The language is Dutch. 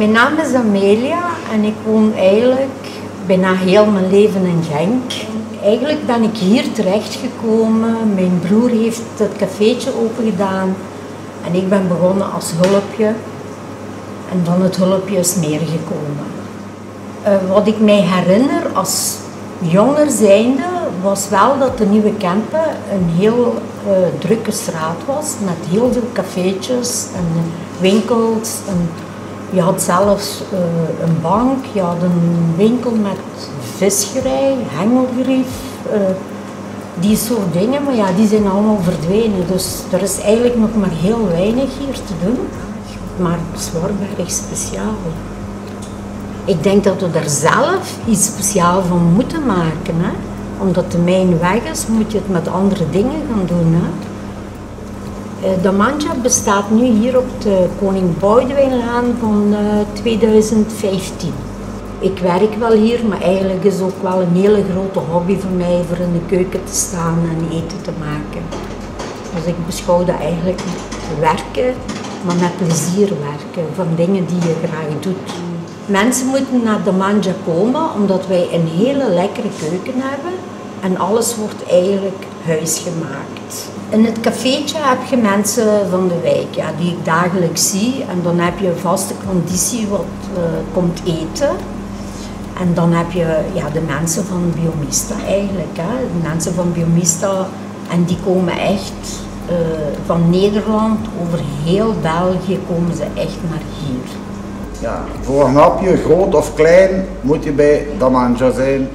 Mijn naam is Amelia en ik woon eigenlijk bijna heel mijn leven in Genk. Eigenlijk ben ik hier terechtgekomen. Mijn broer heeft het cafeetje opengedaan en ik ben begonnen als hulpje. En van het hulpje is meer gekomen. Uh, wat ik mij herinner als jonger zijnde was wel dat de Nieuwe Kempen een heel uh, drukke straat was met heel veel cafeetjes en winkels. En je had zelfs uh, een bank, je had een winkel met visgerij, hengelgrief, uh, die soort dingen. Maar ja, die zijn allemaal verdwenen. Dus er is eigenlijk nog maar heel weinig hier te doen. Maar Zwartberg speciaal. Ik denk dat we daar zelf iets speciaals van moeten maken. Hè? Omdat de mijn weg is, moet je het met andere dingen gaan doen. Hè? Eh, de Manja bestaat nu hier op de Koning Boudewijnlaan van 2015. Eh, ik werk wel hier, maar eigenlijk is het ook wel een hele grote hobby voor mij voor in de keuken te staan en eten te maken. Dus ik beschouw dat eigenlijk werken, maar met plezier werken, van dingen die je graag doet. Mensen moeten naar de Manja komen omdat wij een hele lekkere keuken hebben en alles wordt eigenlijk huisgemaakt. In het cafeetje heb je mensen van de wijk ja, die ik dagelijks zie en dan heb je een vaste conditie wat uh, komt eten. En dan heb je ja, de mensen van Biomista eigenlijk. Hè. De mensen van Biomista en die komen echt uh, van Nederland, over heel België komen ze echt naar hier. Ja, voor een hapje, groot of klein, moet je bij Damanja zijn.